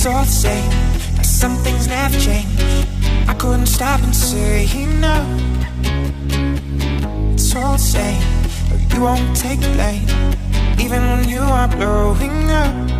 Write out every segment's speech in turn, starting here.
It's all the same, like some things never change. I couldn't stop and say no. It's all the same, but you won't take blame, even when you are blowing up.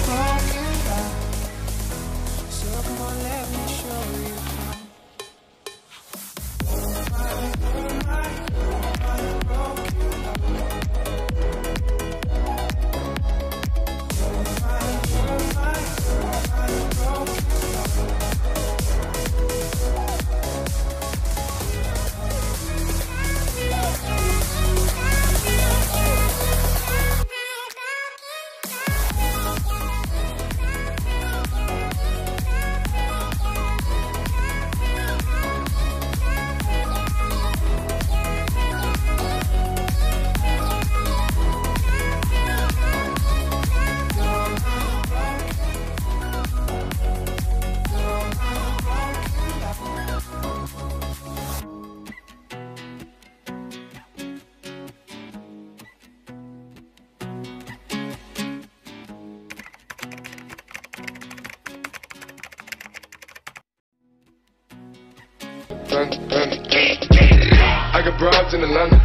I got bribes in the Atlanta,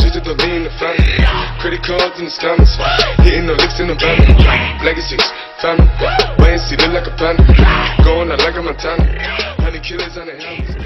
just to the lean the family. Credit cards in the scammers, hitting the licks in the van. Legacies, family, wait and see, look like a panda. Going out like a Montana, honey killers on the helmets.